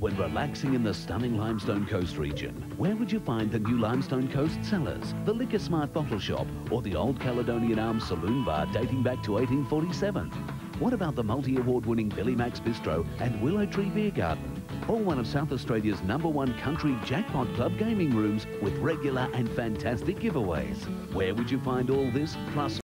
When relaxing in the stunning Limestone Coast region, where would you find the new Limestone Coast Cellars, the Liquor Smart Bottle Shop, or the Old Caledonian Arms Saloon Bar dating back to 1847? What about the multi-award winning Billy Max Bistro and Willow Tree Beer Garden? Or one of South Australia's number one country jackpot club gaming rooms with regular and fantastic giveaways? Where would you find all this, plus